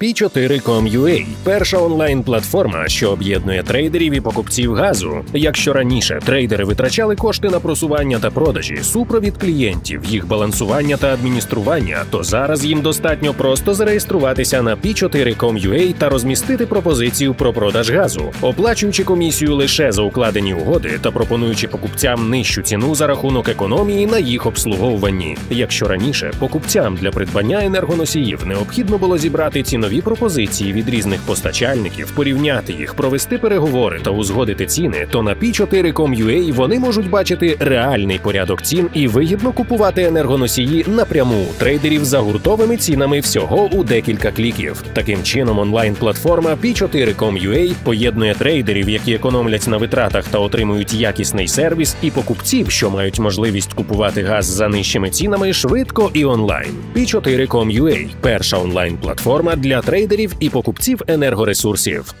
P4.com.ua – перша онлайн-платформа, що об'єднує трейдерів і покупців газу. Якщо раніше трейдери витрачали кошти на просування та продажі, супровід клієнтів, їх балансування та адміністрування, то зараз їм достатньо просто зареєструватися на P4.com.ua та розмістити пропозицію про продаж газу, оплачуючи комісію лише за укладені угоди та пропонуючи покупцям нижчу ціну за рахунок економії на їх обслуговуванні. Якщо раніше покупцям для придбання енергоносіїв необхідно було зібрати цінові пропозиції від різних постачальників, порівняти їх, провести переговори та узгодити ціни, то на P4.com.ua вони можуть бачити реальний порядок цін і вигідно купувати енергоносії напряму у трейдерів за гуртовими цінами всього у декілька кліків. Таким чином, онлайн-платформа P4.com.ua поєднує трейдерів, які економлять на витратах та отримують якісний сервіс, і покупців, що мають можливість купувати газ за нижчими цінами швидко і онлайн. P4.com.ua – перша онлайн-платформа для трейдерів і покупців енергоресурсів.